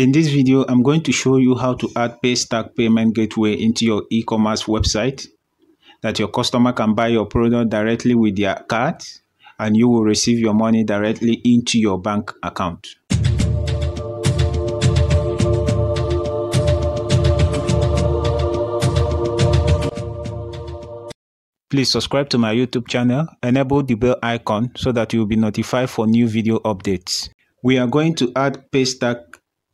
In this video, I'm going to show you how to add Paystack payment gateway into your e-commerce website that your customer can buy your product directly with their card and you will receive your money directly into your bank account. Please subscribe to my YouTube channel, enable the bell icon so that you will be notified for new video updates. We are going to add Paystack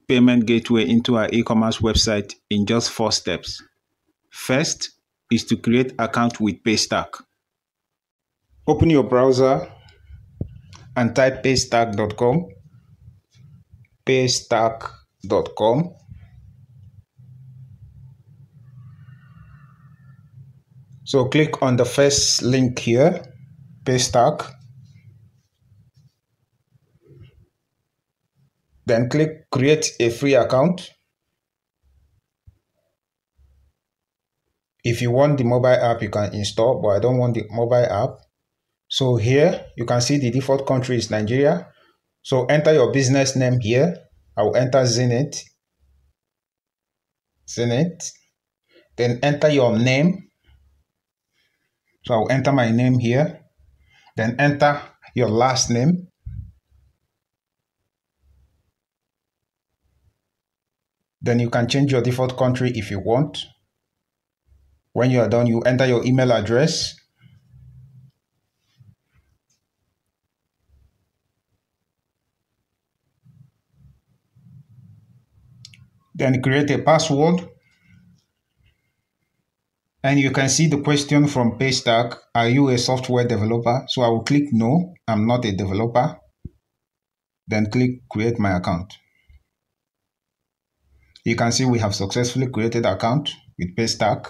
payment gateway into our e-commerce website in just four steps. First is to create account with Paystack. Open your browser and type paystack.com paystack.com So click on the first link here, Paystack. Then click create a free account. If you want the mobile app, you can install, but I don't want the mobile app. So here you can see the default country is Nigeria. So enter your business name here. I will enter Zenith. Zenith. Then enter your name. So I'll enter my name here. Then enter your last name. Then you can change your default country if you want. When you are done, you enter your email address. Then create a password. And you can see the question from Paystack, are you a software developer? So I will click no, I'm not a developer. Then click create my account. You can see we have successfully created account with Paystack.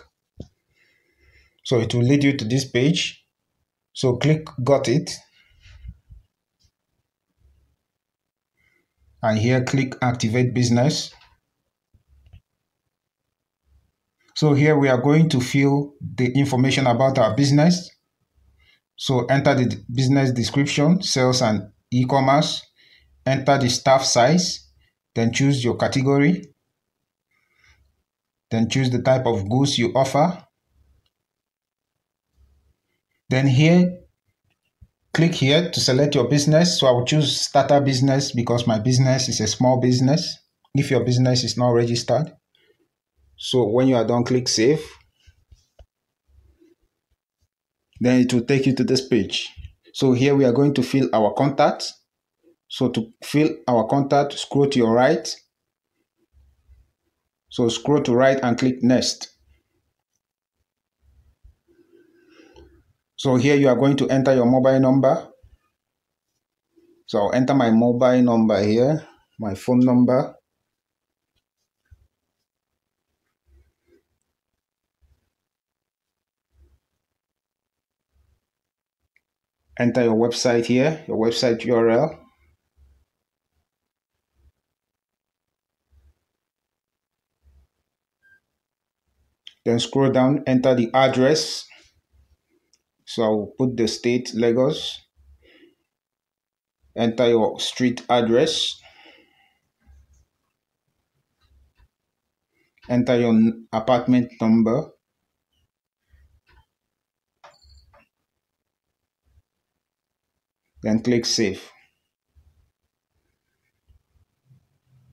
So it will lead you to this page. So click got it. And here click activate business. So here we are going to fill the information about our business. So enter the business description, sales and e-commerce. Enter the staff size, then choose your category. Then choose the type of goods you offer. Then here, click here to select your business. So I will choose starter business because my business is a small business. If your business is not registered, so when you are done, click save. Then it will take you to this page. So here we are going to fill our contact. So to fill our contact, scroll to your right. So scroll to right and click next. So here you are going to enter your mobile number. So I'll enter my mobile number here, my phone number. enter your website here, your website URL. Then scroll down, enter the address. So I'll put the state Lagos. Enter your street address. Enter your apartment number. then click save.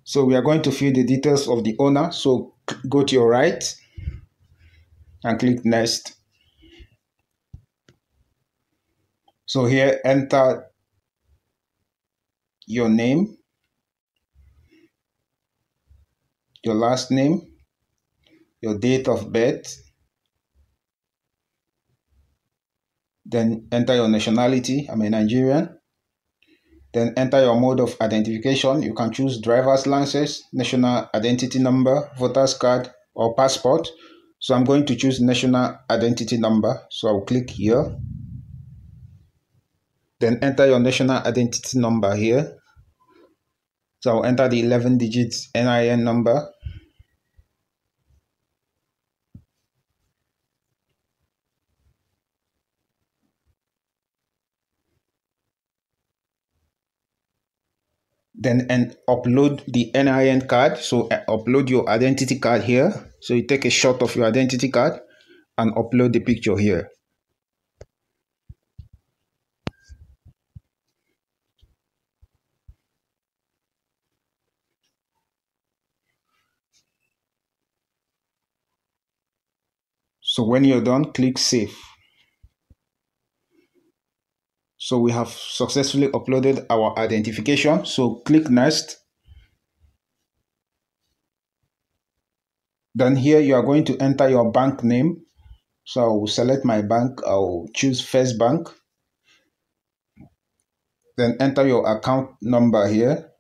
So we are going to fill the details of the owner. So go to your right and click next. So here enter your name, your last name, your date of birth, Then enter your nationality. I'm a Nigerian. Then enter your mode of identification. You can choose driver's license, national identity number, voter's card, or passport. So I'm going to choose national identity number. So I'll click here. Then enter your national identity number here. So I'll enter the 11 digits NIN number. Then and upload the NIN card. So uh, upload your identity card here. So you take a shot of your identity card and upload the picture here. So when you're done, click save. So we have successfully uploaded our identification. So click next. Then here you are going to enter your bank name. So I will select my bank. I will choose First Bank. Then enter your account number here.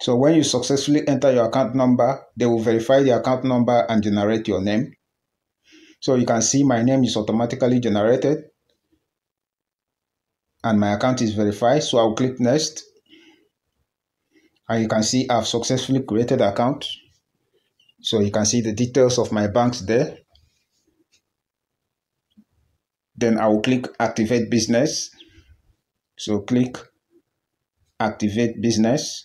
So when you successfully enter your account number, they will verify the account number and generate your name. So you can see my name is automatically generated and my account is verified. So I'll click next and you can see I've successfully created account. So you can see the details of my banks there. Then I will click activate business. So click activate business.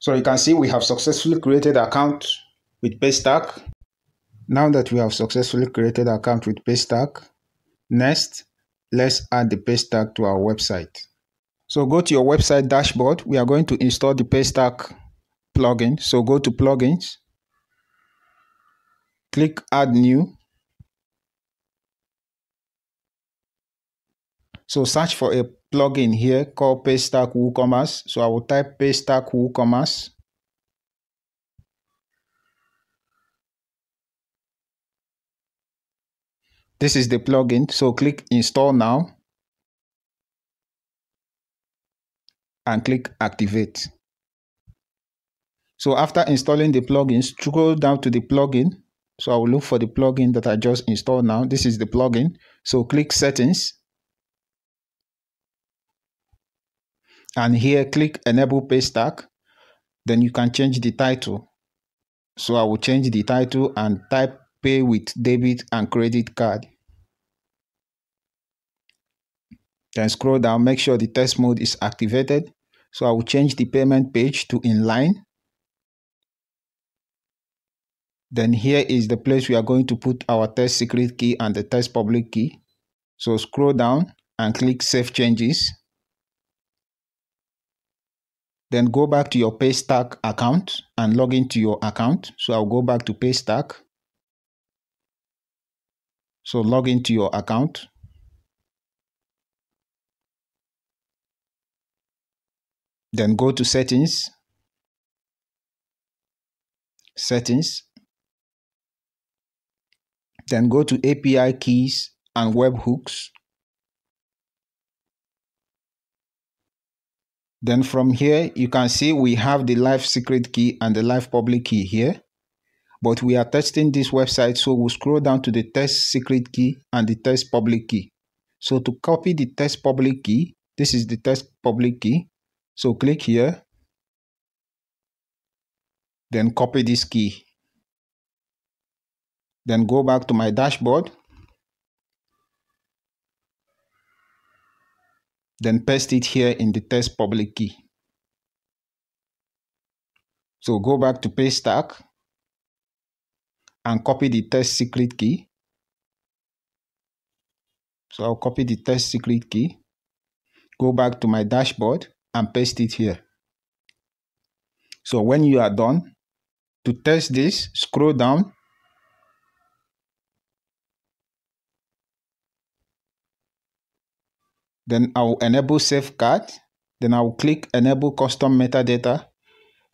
So you can see we have successfully created account with Paystack. Now that we have successfully created account with Paystack, next, let's add the Paystack to our website. So go to your website dashboard. We are going to install the Paystack plugin. So go to plugins, click add new. So search for a plugin here called Paystack WooCommerce. So I will type Paystack WooCommerce. This is the plugin. So click install now and click activate. So after installing the plugin, scroll down to the plugin. So I will look for the plugin that I just installed now. This is the plugin. So click settings and here click enable paystack then you can change the title so i will change the title and type pay with debit and credit card then scroll down make sure the test mode is activated so i will change the payment page to inline then here is the place we are going to put our test secret key and the test public key so scroll down and click save changes then go back to your Paystack account and log into your account. So I'll go back to Paystack. So log into your account. Then go to settings. Settings. Then go to API keys and webhooks. Then from here, you can see we have the live secret key and the live public key here. But we are testing this website, so we'll scroll down to the test secret key and the test public key. So to copy the test public key, this is the test public key. So click here. Then copy this key. Then go back to my dashboard then paste it here in the test public key. So go back to Paystack and copy the test secret key. So I'll copy the test secret key, go back to my dashboard and paste it here. So when you are done, to test this, scroll down Then I will enable safeguard. Then I will click enable custom metadata.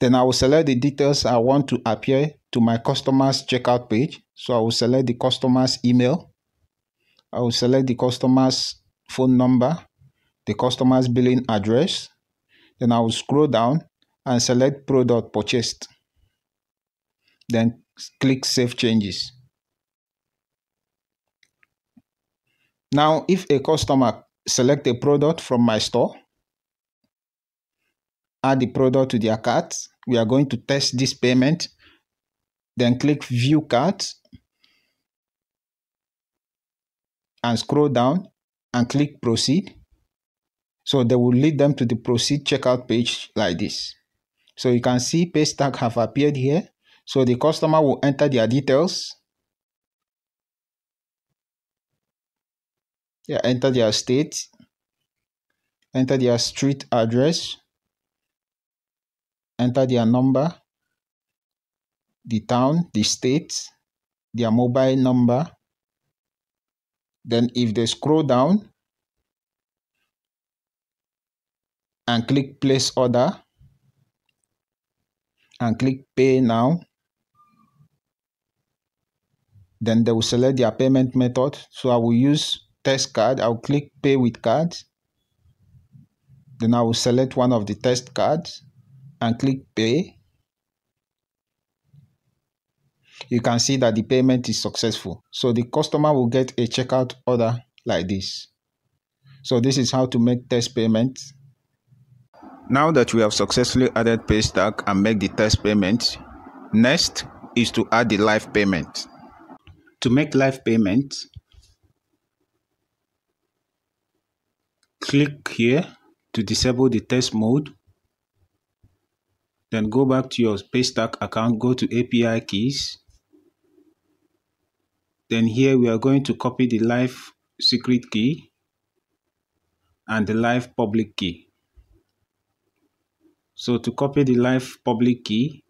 Then I will select the details I want to appear to my customer's checkout page. So I will select the customer's email. I will select the customer's phone number, the customer's billing address. Then I will scroll down and select product purchased. Then click save changes. Now, if a customer select a product from my store, add the product to their cart. We are going to test this payment. Then click view cart and scroll down and click proceed. So they will lead them to the proceed checkout page like this. So you can see Paystack have appeared here. So the customer will enter their details. Yeah, enter their state, enter their street address, enter their number, the town, the state, their mobile number. Then if they scroll down and click place order and click pay now, then they will select their payment method. So I will use test card. I'll click pay with card. Then I will select one of the test cards and click pay. You can see that the payment is successful. So the customer will get a checkout order like this. So this is how to make test payment. Now that we have successfully added Paystack and make the test payment, next is to add the live payment. To make live payment, click here to disable the test mode. Then go back to your Paystack account, go to API keys. Then here we are going to copy the live secret key and the live public key. So to copy the live public key,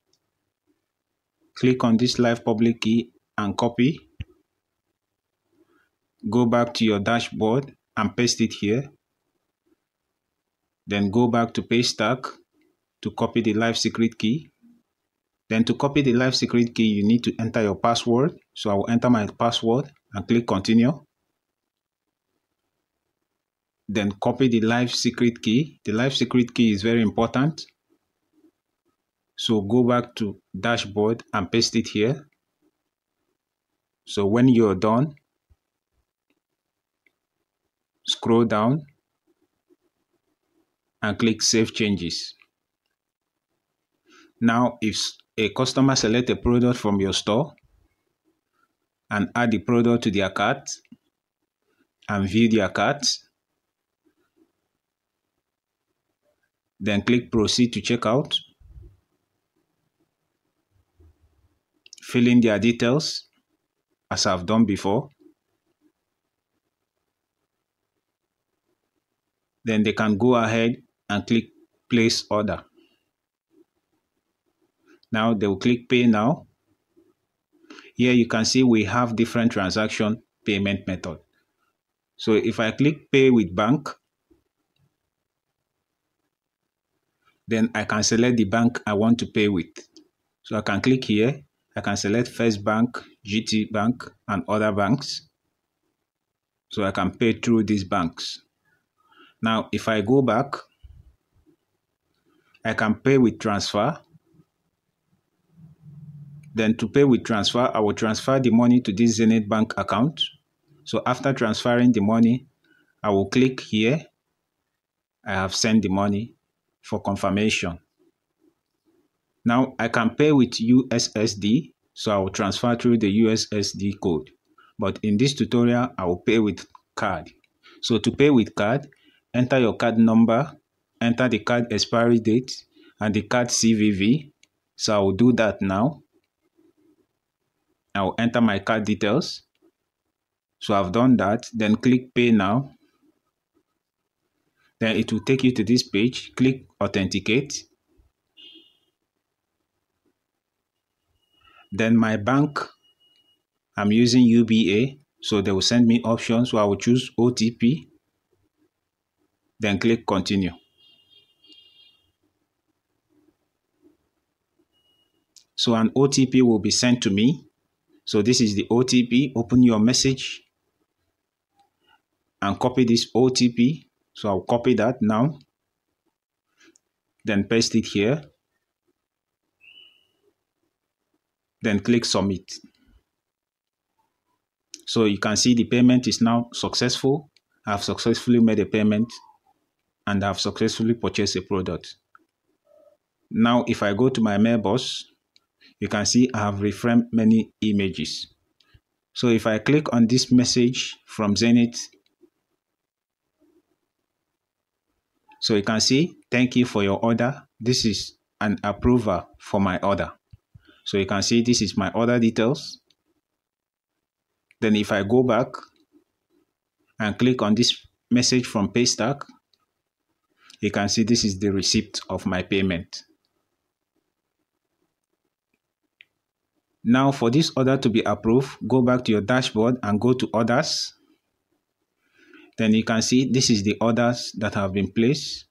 click on this live public key and copy. Go back to your dashboard and paste it here. Then go back to Paystack to copy the live secret key. Then to copy the live secret key, you need to enter your password. So I will enter my password and click continue. Then copy the live secret key. The live secret key is very important. So go back to dashboard and paste it here. So when you're done, scroll down and click Save Changes. Now, if a customer select a product from your store and add the product to their cart and view their cart, then click Proceed to checkout, fill in their details as I've done before. Then they can go ahead and click place order. Now they will click pay now. Here you can see we have different transaction payment method. So if I click pay with bank, then I can select the bank I want to pay with. So I can click here. I can select First Bank, GT Bank, and other banks. So I can pay through these banks. Now, if I go back, I can pay with transfer. Then to pay with transfer, I will transfer the money to this Zenith Bank account. So after transferring the money, I will click here. I have sent the money for confirmation. Now I can pay with USSD, so I will transfer through the USSD code. But in this tutorial, I will pay with card. So to pay with card, enter your card number, enter the card expiry date and the card CVV. So I will do that now. I will enter my card details. So I've done that. Then click pay now. Then it will take you to this page. Click authenticate. Then my bank, I'm using UBA. So they will send me options. So I will choose OTP. Then click continue. So an OTP will be sent to me. So this is the OTP. Open your message and copy this OTP. So I'll copy that now. Then paste it here. Then click submit. So you can see the payment is now successful. I've successfully made a payment and I've successfully purchased a product. Now, if I go to my mailbox, you can see I have reframed many images. So if I click on this message from Zenith, So you can see, thank you for your order. This is an approval for my order. So you can see this is my order details. Then if I go back and click on this message from Paystack, you can see this is the receipt of my payment. Now for this order to be approved, go back to your dashboard and go to orders. Then you can see this is the orders that have been placed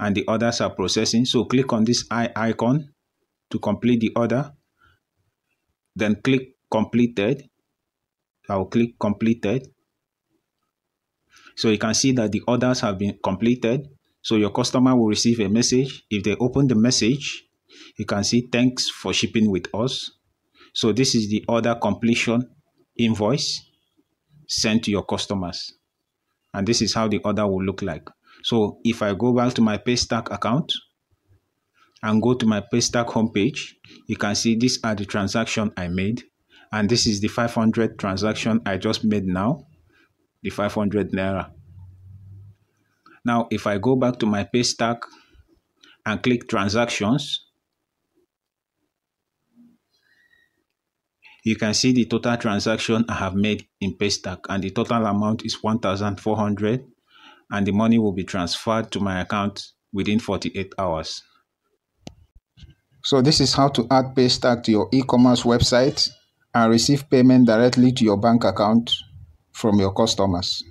and the orders are processing. So click on this eye icon to complete the order. Then click completed. I'll click completed. So you can see that the orders have been completed. So your customer will receive a message. If they open the message, you can see thanks for shipping with us. So this is the order completion invoice sent to your customers. And this is how the order will look like. So if I go back to my Paystack account and go to my Paystack homepage, you can see these are the transaction I made. And this is the 500 transaction I just made now, the 500 Naira. Now, if I go back to my Paystack and click transactions, you can see the total transaction I have made in Paystack and the total amount is 1,400 and the money will be transferred to my account within 48 hours. So this is how to add Paystack to your e-commerce website and receive payment directly to your bank account from your customers.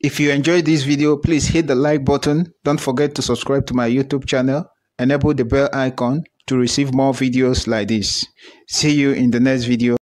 If you enjoyed this video, please hit the like button. Don't forget to subscribe to my YouTube channel. Enable the bell icon to receive more videos like this. See you in the next video.